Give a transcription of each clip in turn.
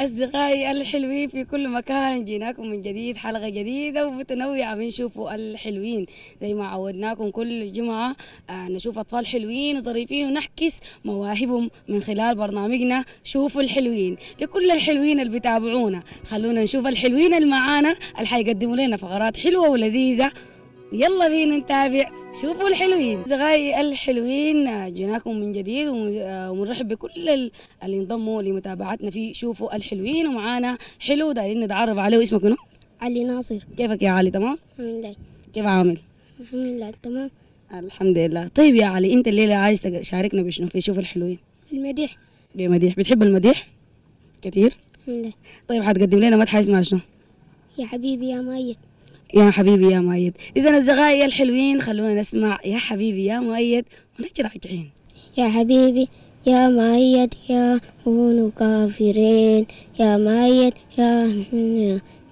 أصدقائي الحلوين في كل مكان جيناكم من جديد حلقة جديدة ومتنوعة. بنشوفوا الحلوين زي ما عودناكم كل جمعة آه نشوف أطفال حلوين وظريفين ونحكس مواهبهم من خلال برنامجنا شوفوا الحلوين. لكل الحلوين اللي بيتابعونا. خلونا نشوف الحلوين اللي معانا اللي حيقدموا لنا فقرات حلوة ولذيذة. يلا بينا نتابع شوفوا الحلوين أصدقائي الحلوين جيناكم من جديد ومرحب بكل ال- اللي انضموا لمتابعتنا في شوفوا الحلوين ومعانا حلو دايرين نتعرف عليه اسمك منو؟ علي ناصر كيفك يا علي تمام؟ الحمد لله كيف عامل؟ الحمد لله تمام الحمد لله طيب يا علي انت الليلة عايز تشاركنا بشنو في شوف الحلوين؟ المديح بمديح بتحب المديح؟ كثير؟ الحمد لله طيب حتقدم لنا مدح اسمها شنو؟ يا حبيبي يا مؤيد يا حبيبي يا مؤيد. إذا أصدقائي الحلوين خلونا نسمع يا حبيبي يا مؤيد ونرجع راجعين يا حبيبي يا مؤيد يا كونوا كافرين. يا مؤيد يا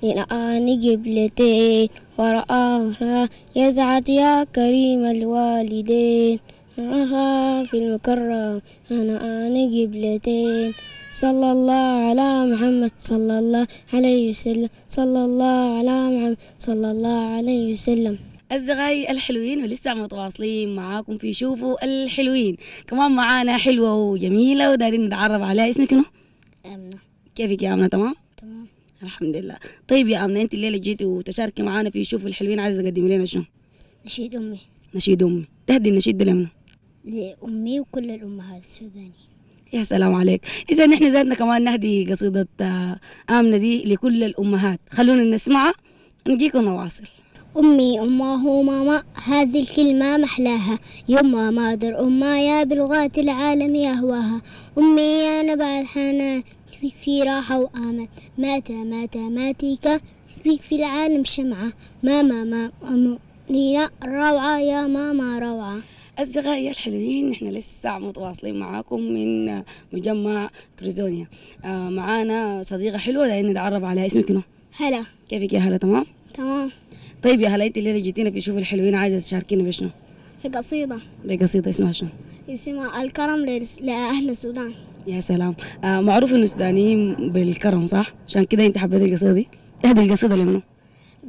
للآن قبلتين ورآها يزعد يا كريم الوالدين. في المكرم أنا آن قبلتين. صلى الله على محمد صلى الله عليه وسلم. صلى الله على محمد صلى الله عليه وسلم. أصدقائي الحلوين ولسه متواصلين معاكم في شوفوا الحلوين. كمان معانا حلوة وجميلة ودارين نتعرف عليها. اسمك شنو؟ آمنة. كيفك يا آمنة؟ تمام؟ تمام. الحمد لله. طيب يا آمنة أنت الليلة جيتي وتشاركي معانا في شوفوا الحلوين. عايزة تقدمي لنا شنو؟ نشيد أمي. نشيد أمي. تهدي النشيد ده لمنو؟ لأمي وكل الأمهات السودانية. يا سلام عليك. إذا نحن زادنا كمان نهدي قصيدة آه، آمنة دي لكل الأمهات. خلونا نسمعها ونجيكم نواصل أمي أمه ماما هذه الكلمة محلاها. يما مادر أما يا بلغات العالم يهواها أمي يا نبع الحنان في راحة وآمل مات مات ماتيك؟ في العالم شمعة. ماما ما أمني روعة يا ماما روعة. أصدقائي الحلوين نحن لسه متواصلين معاكم من مجمع كريزونيا آه معانا صديقة حلوة لأن نتعرف عليها اسمك شنو؟ هلا كيفك يا هلا تمام؟ تمام طيب يا هلا انت اللي جيتينا في شوف الحلوين عايزة تشاركينا بشنو؟ في قصيدة بقصيدة اسمها شنو؟ اسمها الكرم لأهل السودان يا سلام آه معروف إنه السودانيين بالكرم صح؟ عشان كده انت حبيت القصيدة دي؟ اهدي القصيدة لمنو؟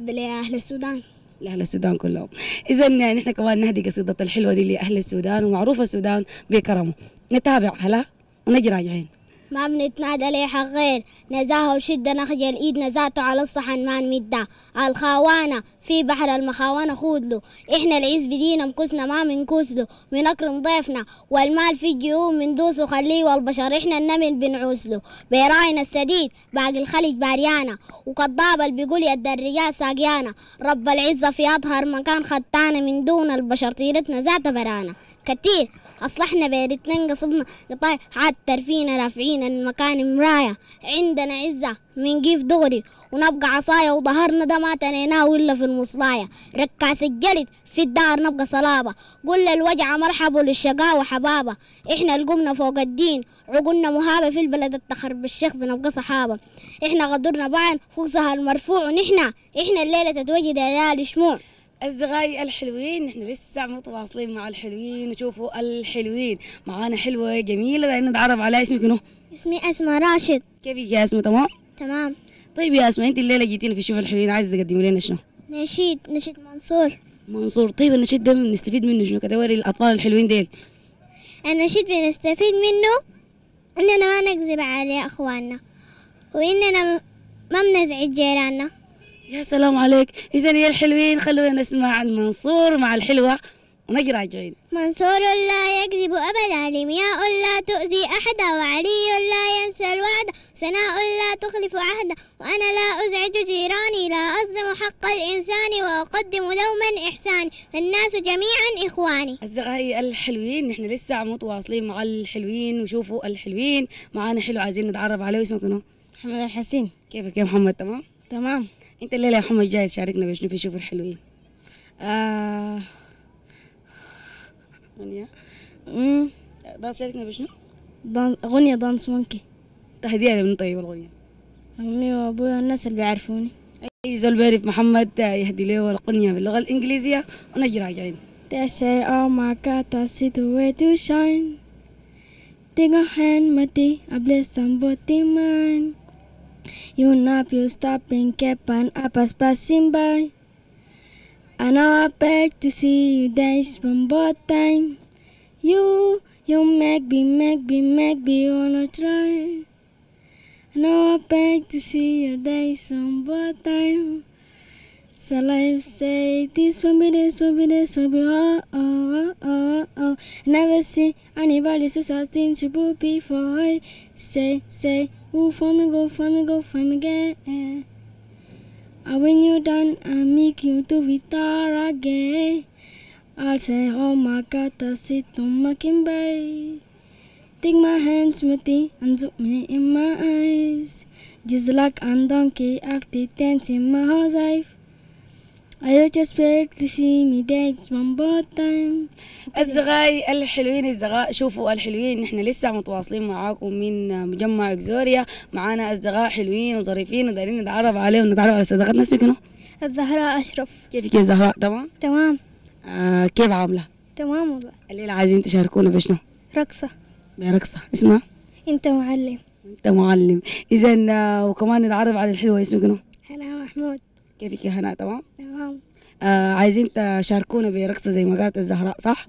لأهل السودان لأهل السودان كلهم. إذا نحن كمان نهدي قصيدة الحلوة دي لأهل السودان ومعروفة السودان بكرمه. نتابع هلا؟ ونجي راجعين. ما بنتنادى ليه حق غير. نزاهة وشدة نخجل ايد نزاته على الصحن ما نمده الخاوانة في بحر المخاونة خودلو إحنا العز بدينا مكسنا ما منكسلو بنكرم ضيفنا والمال في الجيوب من دوسه خليه والبشر. إحنا النمل بنعوسلو براينا السديد باقي الخليج باريانا. وكضاب اللي بيقول يد الرجال ساقيانا. رب العزة في أظهر مكان خدتانا من دون البشر. طيرتنا ذات برانا. كتير أصلحنا بين اتنين قصبنا قطاي حتى فينا رافعين المكان مراية عندنا عزة من كيف دغري ونبقى عصاية وظهرنا ده ما تنيناه إلا في المصلاية ركاس الجلد في الدار نبقى صلابة. قل الوجع مرحبا للشقاوة حبابة إحنا القمنا فوق الدين عقولنا مهابة في البلد التخر بالشيخ بنبقى صحابة. إحنا غدرنا بعن فوقها المرفوع ونحنا إحنا الليلة تتوجد ليالي شموع. أصدقائي الحلوين نحن لسه متواصلين مع الحلوين. وشوفوا الحلوين. معانا حلوة جميلة. لأن نتعرف على اسمك شنو؟ اسمي أسماء راشد. كيفك يا أسماء؟ تمام؟ تمام. طيب يا أسماء أنت الليلة جيتينا في شوف الحلوين. عايزة تقدمي لنا شنو؟ نشيد نشيد منصور. منصور. طيب النشيد ده نستفيد منه شنو؟ كده وري الأطفال الحلوين ديل. النشيد بنستفيد منه إننا ما نكذب على أخواننا وإننا ما بنزعج جيراننا. يا سلام عليك. إذا يا الحلوين خلونا نسمع المنصور مع الحلوة ونجي راجعين منصور لا يكذب أبدا لمياء لا تؤذي أحدا وعلي لا ينسى الوعد سناء لا تخلف عهدا وأنا لا أزعج جيراني لا أظلم حق الإنسان وأقدم دوما إحساني فالناس جميعا إخواني. أصدقائي الحلوين نحن لسه متواصلين مع الحلوين وشوفوا الحلوين. معانا حلو عايزين نتعرف عليه اسمك شنو؟ محمد الحسين. كيفك يا محمد؟ تمام؟ تمام. انت الليلة يا محمد جاي تشاركنا بشنو في شوف الحلوين آه أغنية مم. ده تشاركنا بشنو؟ دان... أغنية دانس مونكي تهديها لمن طيب الأغنية أمي وأبويا الناس اللي بيعرفوني أي زول بيعرف محمد يهدي له الأغنية باللغة الإنجليزية ونجي راجعين They say, oh my God, I see the way to shine. Take a hand, Mati, I bless somebody mine. You nap, you stop and kept and pass passing by. And now I beg to see you dance from both time. You, you make me, make me, make me wanna try. And now I beg to see you dance from both time. So life say this will be this will be this will be oh oh oh oh oh. Never see anybody so something to put before say say for me go for me go for me again. And when you're done I make you to Vitara again. I'll say oh my God that's it to my Kimbai. Take my hands smithy and zoom me in my eyes. Just like a donkey acted dancing my whole life. I just beg to see me dance one more time. أصدقائي الحلوين أصدقاء شوفوا الحلوين نحن لسه متواصلين معاكم من مجمع إكزوريا معانا أصدقاء حلوين وظريفين ودايرين نتعرف عليهم ونتعرف على صداقتنا اسمك شنو؟ الزهراء أشرف كيفك يا زهراء تمام؟ تمام آه كيف عاملة؟ تمام والله الليلة عايزين تشاركونا بشنو؟ رقصة برقصة اسمها؟ أنت معلم أنت معلم إذا آه وكمان نتعرف على الحلوة اسمك شنو؟ أنا محمود كيفك يا هناء تمام؟ تمام. آه عايزين تشاركونا برقصة زي ما قالت الزهراء صح؟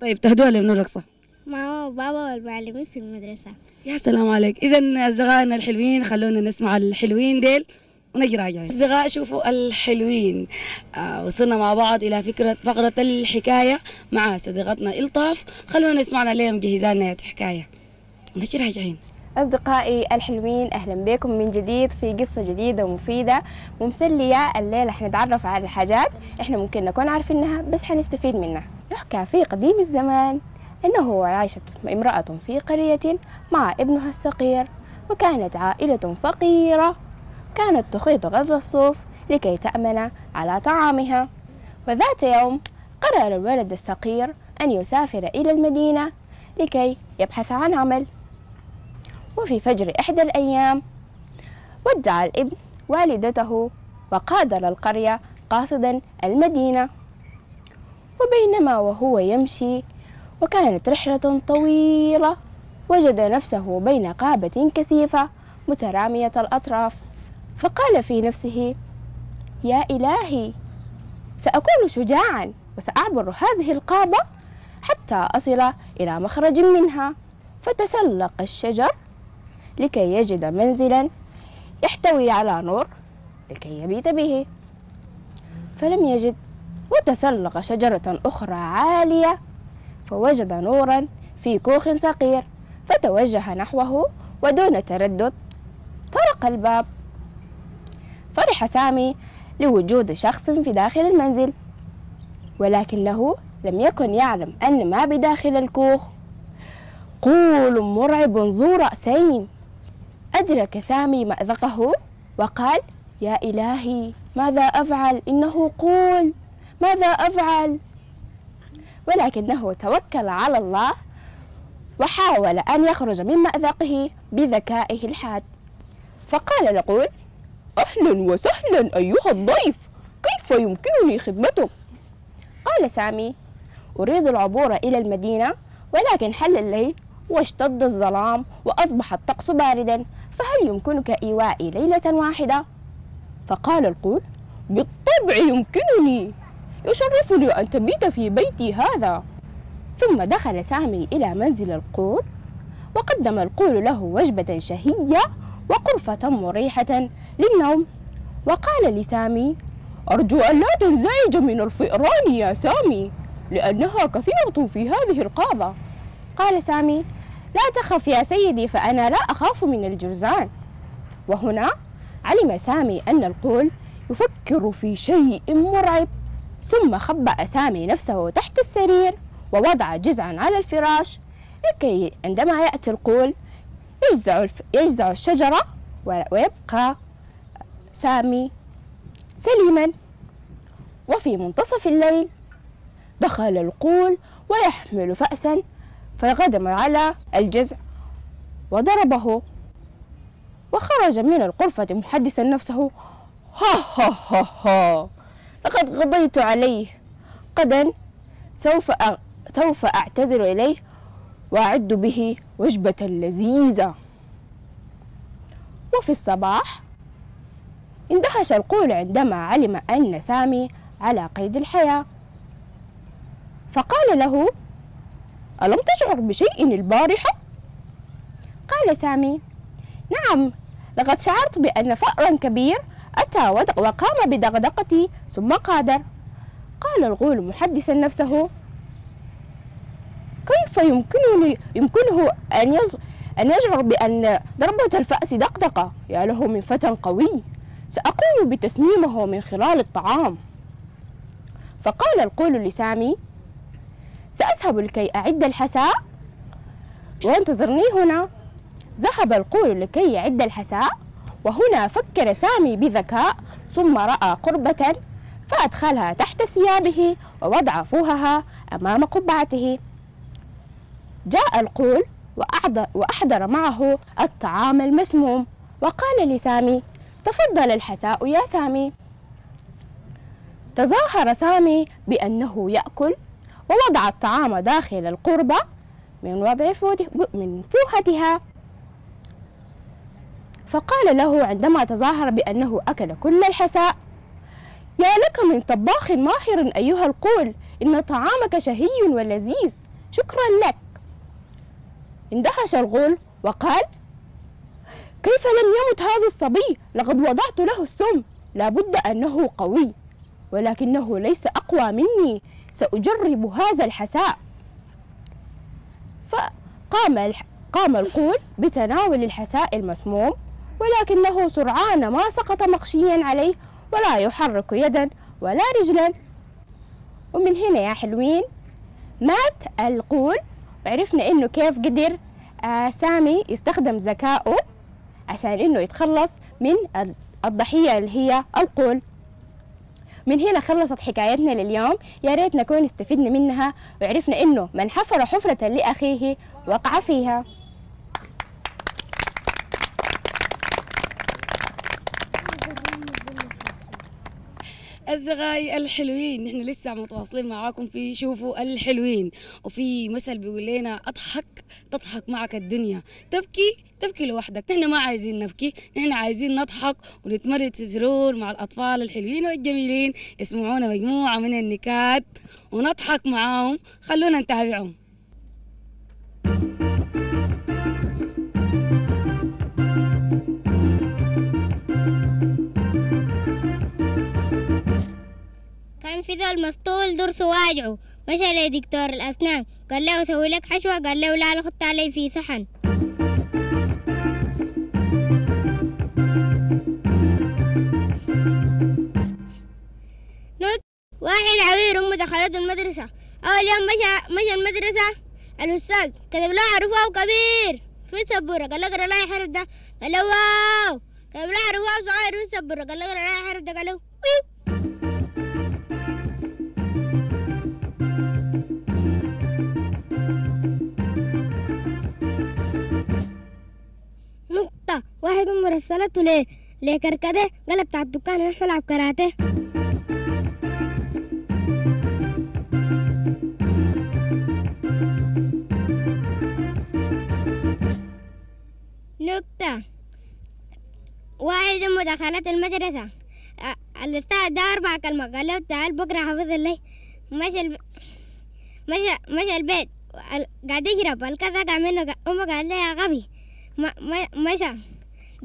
طيب تهدوها لمنو الرقصة؟ ماما وبابا والمعلمين في المدرسة. يا سلام عليك. إذا أصدقائنا الحلوين خلونا نسمع الحلوين ديل ونجي راجعين. أصدقاء شوفوا الحلوين. آه وصلنا مع بعض إلى فكرة فقرة الحكاية مع صديقتنا إلطاف. خلونا نسمعنا ليه مجهزة لنا حكاية. ونجي راجعين. أصدقائي الحلوين أهلا بكم من جديد في قصة جديدة ومفيدة ومسلية. الليلة حنتعرف على حاجات إحنا ممكن نكون عارفينها بس حنستفيد منها. يحكى في قديم الزمان أنه عاشت امرأة في قرية مع ابنها الصغير وكانت عائلة فقيرة. كانت تخيط غزل الصوف لكي تأمن على طعامها. وذات يوم قرر الولد الصغير أن يسافر إلى المدينة لكي يبحث عن عمل. وفي فجر إحدى الأيام. ودع الإبن والدته وقادر القرية قاصدا المدينة. وبينما وهو يمشي وكانت رحلة طويلة وجد نفسه بين قابة كثيفة مترامية الأطراف. فقال في نفسه يا إلهي سأكون شجاعا وسأعبر هذه القابة حتى أصل إلى مخرج منها. فتسلق الشجر لكي يجد منزلا يحتوي على نور لكي يبيت به. فلم يجد وتسلق شجرة أخرى عالية فوجد نورا في كوخ صغير فتوجه نحوه ودون تردد طرق الباب. فرح سامي لوجود شخص في داخل المنزل ولكنه لم يكن يعلم أن ما بداخل الكوخ. قول مرعب ذو رأسين. أدرك سامي مأذقه وقال يا إلهي ماذا أفعل؟ إنه قول. ماذا أفعل؟ ولكنه توكل على الله وحاول أن يخرج من مأذقه بذكائه الحاد. فقال القول أهلا وسهلا أيها الضيف كيف يمكنني خدمتك؟ قال سامي أريد العبور إلى المدينة ولكن حل الليل واشتد الظلام وأصبح الطقس باردا. فهل يمكنك إيوائي ليلة واحدة؟ فقال القول بالطبع يمكنني. يشرفني أن تبيت في بيتي هذا. ثم دخل سامي إلى منزل القول وقدم القول له وجبة شهية وغرفة مريحة للنوم. وقال لسامي أرجو أن لا تنزعج من الفئران يا سامي لأنها كثيرة في هذه القابة قال سامي لا تخف يا سيدي فأنا لا أخاف من الجرذان وهنا علم سامي أن القول يفكر في شيء مرعب. ثم خبأ سامي نفسه تحت السرير ووضع جزعا على الفراش. لكي عندما يأتي القول يجزع, الف... يجزع الشجرة ويبقى سامي سليما. وفي منتصف الليل دخل القول ويحمل فأسا فغدم على الجزع وضربه وخرج من الغرفة محدثا نفسه. ها ها ها ها. لقد غضيت عليه غدا سوف أ... سوف أعتذر إليه وأعد به وجبة لذيذة. وفي الصباح اندهش القول عندما علم أن سامي على قيد الحياة فقال له ألم تشعر بشيء البارحة؟ قال سامي نعم لقد شعرت بأن فأرا كبير أتى وقام بدغدغتي ثم قادر. قال الغول محدثا نفسه كيف يمكنني يمكنه أن يز أن يشعر بأن ضربة الفأس دقدقة؟ يا له من فتى قوي سأقوم بتسميمه من خلال الطعام. فقال القول لسامي سأذهب لكي أعد الحساء. وانتظرني هنا. ذهب القول لكي يعد الحساء. وهنا فكر سامي بذكاء. ثم رأى قربة فأدخلها تحت ثيابه ووضع فوهها أمام قبعته. جاء القول وأحضر, معه الطعام المسموم. وقال لسامي تفضل الحساء يا سامي. تظاهر سامي بأنه يأكل ووضع الطعام داخل القربة من وضع من فوهتها. فقال له عندما تظاهر بأنه أكل كل الحساء يا لك من طباخ ماهر أيها القول إن طعامك شهي ولذيذ شكرا لك. اندهش الغول وقال كيف لم يمت هذا الصبي لقد وضعت له السم لابد أنه قوي ولكنه ليس أقوى مني سأجرب هذا الحساء. فقام. قام القول بتناول الحساء المسموم ولكنه سرعان ما سقط مغشيا عليه ولا يحرك يدا ولا رجلا. ومن هنا يا حلوين مات القول. وعرفنا إنه كيف قدر آه سامي يستخدم ذكائه عشان إنه يتخلص من ال- الضحية اللي هي القول. من هنا خلصت حكايتنا لليوم. يا ريت نكون استفدنا منها وعرفنا إنه من حفر حفرة لأخيه وقع فيها. أصدقائي الحلوين. نحن لسه متواصلين معاكم في شوفوا الحلوين. وفي مثل بيقول لنا أضحك تضحك معك الدنيا. تبكي تبكي لوحدك. نحن ما عايزين نبكي. نحن عايزين نضحك ونتمرد في سرور مع الأطفال الحلوين والجميلين. يسمعونا مجموعة من النكات ونضحك معاهم. خلونا نتابعهم. ذا المسطول درس واجعه. مشى لدكتور الأسنان قال له أسوي لك حشوة. قال له لا خدت علي في صحن. واحد عوير أمه دخلته المدرسة. أول يوم مشى مشى المدرسة. الأستاذ كتب له حرفه كبير في السبورة قال له اقرأ لا حرف ده. قال له واو. كتب له حرفه صغير. في السبورة قال له اقرأ لا حرف ده. قال له ويو. واحد أمه رسلته ليه؟ لكركدة قال بتاع الدكان نروح نلعب كاراتيه نكتة واحد دخلت المدرسة. الأستاذ ده أربع كلمات. قال له تعال بكرة حافظ لي مشى الب... مشى مشى البيت. ال- قاعد يشرب. الكذا منه. أمه قال له يا غبي مشى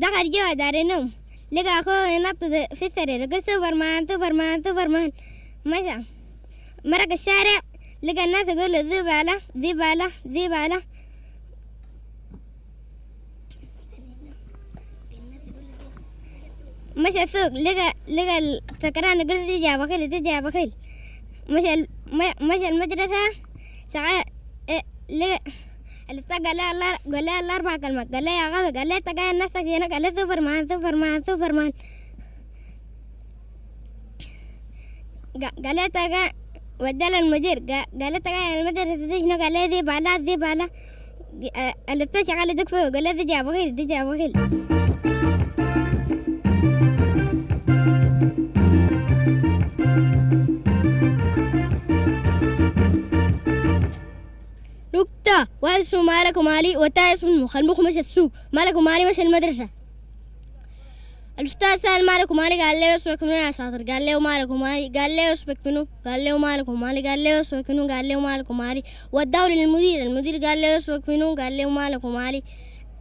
دغه یو اداره نه وم لږه خو نه په فکر یې لږه څه فرمان ته فرمان ته فرمان مزه مرګه شارع لږه ناسه ګرله زه بالا زه بالا زه بالا مشه څوک لږه لږه سکرانه ګرځي یا بخیل زه یا بخیل مشه مشه المدرسه ساعه لږه قال لي الاربع كلمات. قال لي يا غبي قال لي انت جاي نفسك هنا. قال لي سوبرمان سوبرمان سوبرمان. قال لي انت جاي ودى للمدير. قال لي انت جاي المدرسة دي شنو قال لي ذيب على ذيب على الاستاذ شغال يدق فيه قال لي دي جاب غير دي جاب غير نكتة واحد اسمه مالك ومالي والتاني اسمه المخ المخ مشى السوق مالك ومالي مشى المدرسة الأستاذ سأل مالك ومالي قال له اسمك منو يا شاطر قال له مالك ومالي قال له اسمك منو قال له مالك ومالي قال له اسمك منو قال له مالك ومالي وداه للمدير المدير قال له اسمك منو قال له مالك ومالي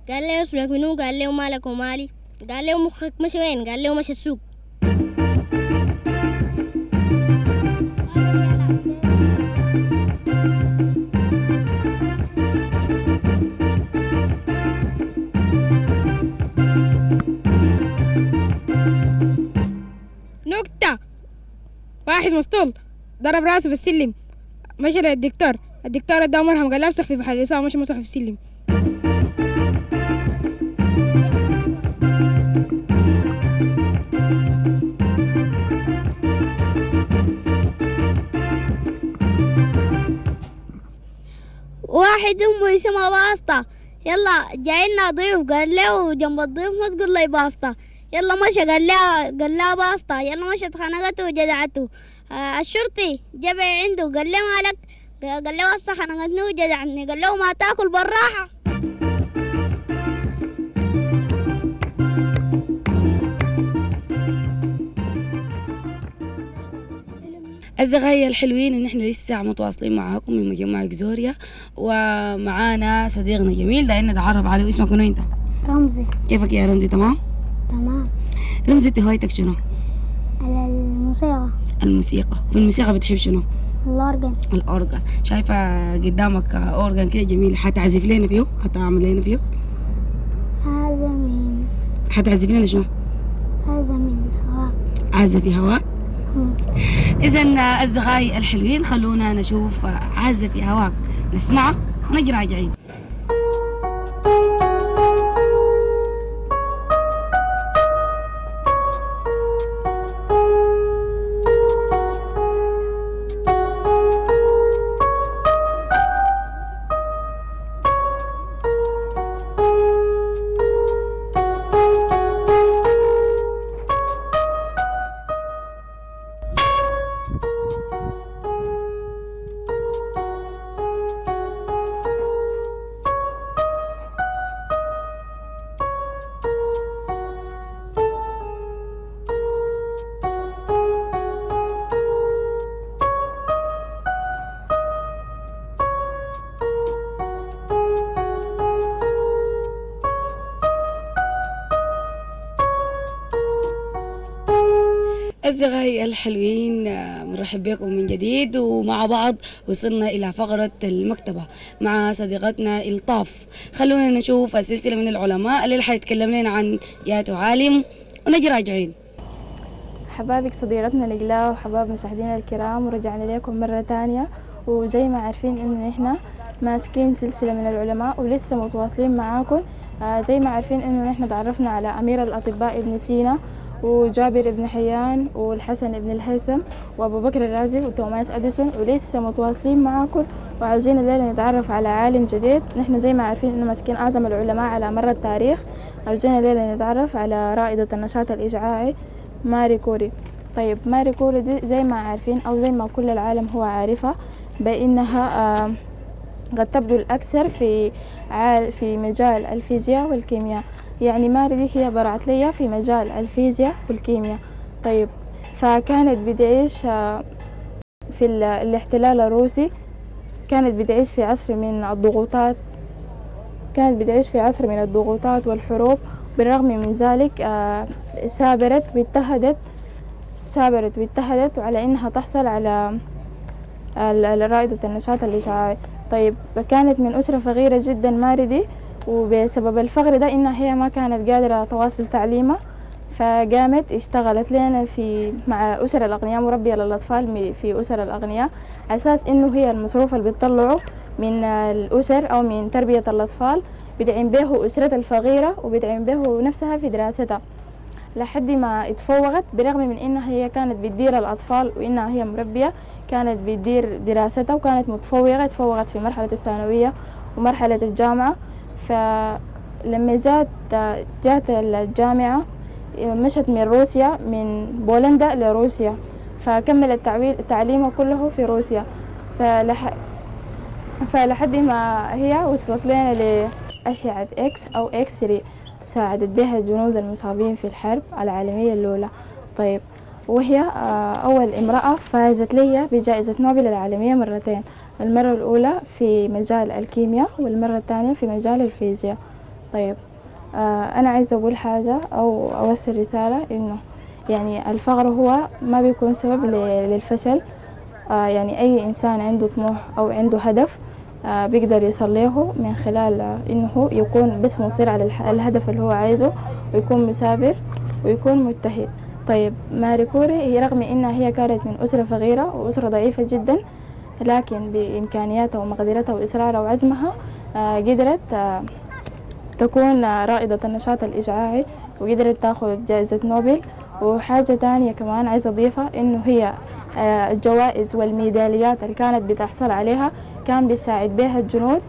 قال له اسمك منو قال له مالك ومالي قال له مخك مشي وين قال له مشي السوق واحد مسطول ضرب راسه بالسلم مشى للدكتور. الدكتور اداه مرهم قال امسح في محل الإصابة مشى مسح في السلم. واحد أمه اسمها باسطة. يلا جاينا ضيف قال له جنب الضيف ما تقول لي باسطة. يلا مشى قال لها قال لها باسطة يلا مشت خنقته وجدعته آه الشرطي جاب عنده قال له مالك قال له هسه خنقتني وجدعني. قال له ما تاكل بالراحة. أصدقائي الحلوين إن إحنا لسه متواصلين معاكم من مجمع إكزوريا ومعانا صديقنا جميل دايما نتعرف عليه اسمك منو أنت؟ رمزي. كيفك يا رمزي؟ تمام؟ تمام. أنت هوايتك شنو؟ على الموسيقى. الموسيقى. في الموسيقى بتحب شنو؟ الأورجن الأورجان شايفة قدامك أورجان كده جميل حتعزف لنا فيه؟ حتعمل لنا فيه؟ هذا من حتعزف لنا شنو؟ هذا من هواء عازف هواء؟ إذا أصدقائي الحلوين خلونا نشوف عازف هواك نسمعه ونجي راجعين. أصدقائي الحلوين مرحب بكم من جديد ومع بعض وصلنا إلى فقرة المكتبة مع صديقتنا إلطاف. خلونا نشوف سلسلة من العلماء اللي حيتكلم لنا عن ياتو عالم ونجي راجعين. حبابك صديقتنا نجلاء وحباب مشاهدينا الكرام ورجعنا لكم مرة تانية وزي ما عارفين إن إحنا ماسكين سلسلة من العلماء ولسه متواصلين معاكم. آه زي ما عارفين إنه إحنا تعرفنا على أمير الأطباء ابن سينا. وجابر ابن حيان والحسن ابن الهيثم وأبو بكر الرازي وتوماس أديسون ولسه متواصلين معاكم. وعاوزين الليلة نتعرف على عالم جديد. نحن زي ما عارفين إنه ماسكين أعظم العلماء على مر التاريخ. عاوزين الليلة نتعرف على رائدة النشاط الإشعاعي ماري كوري. طيب ماري كوري دي زي ما عارفين أو زي ما كل العالم هو عارفها بأنها قد تبدو الأكثر في في مجال الفيزياء والكيمياء. يعني ماري دي هي برعت لي في مجال الفيزياء والكيمياء. طيب فكانت بتعيش آه، في ال- الاحتلال الروسي. كانت بتعيش في عصر من الضغوطات. كانت بتعيش في عصر من الضغوطات والحروب. بالرغم من ذلك آه، سابرت واتحدت سابرت واتحدت على إنها تحصل على رائدة النشاط الإشعاعي. طيب كانت من أسرة فقيرة جدا ماردي. وبسبب الفقر ده إنها هي ما كانت قادرة تواصل تعليمها فقامت اشتغلت لنا في مع أسر الأغنياء مربية للأطفال في أسر الأغنياء أساس إنه هي المصروف اللي بتطلعه من الأسر أو من تربية الأطفال بدعم به أسرتها الفقيرة وبدعم به نفسها في دراستها. لحد ما اتفوقت برغم من انها هي كانت بتدير الأطفال وإنها هي مربية كانت بتدير دراستها وكانت متفوقة اتفوقت في مرحلة الثانوية ومرحلة الجامعة. فلما جات جات الجامعة مشت من روسيا من بولندا لروسيا. فكملت تعويل تعليمها كله في روسيا. فلح فلحد ما هي وصلت لنا لأشعة إكس أو X-ray. ساعدت بها الجنود المصابين في الحرب العالمية الأولى. طيب وهي آه، أول امرأة فازت لي بجائزة نوبل العالمية مرتين. المرة الأولى في مجال الكيمياء والمرة الثانية في مجال الفيزياء. طيب آه، أنا عايزة أقول حاجة أو أوصل رسالة إنه يعني الفقر هو ما بيكون سبب للفشل. آه، يعني أي إنسان عنده طموح أو عنده هدف آه، بيقدر يصل له من خلال إنه يكون بس مصير على الهدف اللي هو عايزه ويكون مثابر ويكون مجتهد. طيب ماري كوري هي رغم إنها هي كانت من أسرة فقيرة وأسرة ضعيفة جدا لكن بإمكانياتها ومقدرتها وإصرارها وعزمها آه، قدرت آه، تكون رائدة النشاط الإشعاعي وقدرت تأخذ جائزة نوبل. وحاجة تانية كمان عايزة أضيفها إنه هي آه، الجوائز والميداليات اللي كانت بتحصل عليها كان بيساعد بها الجنود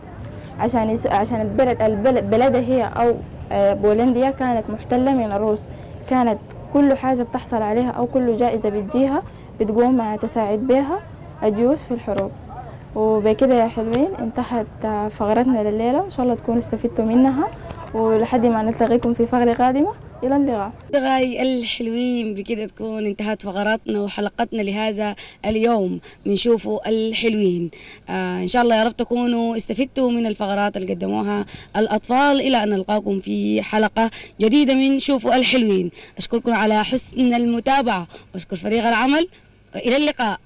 عشان يس... عشان البلد البلد بلدها هي أو بولنديا كانت محتلة من الروس. كانت كل حاجة بتحصل عليها أو كل جائزة بتجيها بتقوم تساعد بها. الجيوش في الحروب. وبكده يا حلوين انتهت فقرتنا لليلة. إن شاء الله تكونوا استفدتوا منها. ولحد ما نلتقيكم في فقرة قادمة إلى اللقاء. أصدقائي الحلوين بكده تكون انتهت فقراتنا وحلقتنا لهذا اليوم. من شوفوا الحلوين. آه إن شاء الله يا رب تكونوا استفدتوا من الفقرات اللي قدموها الأطفال. إلى أن نلقاكم في حلقة جديدة من شوفوا الحلوين. أشكركم على حسن المتابعة. وأشكر فريق العمل. إلى اللقاء.